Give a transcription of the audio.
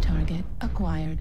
target acquired.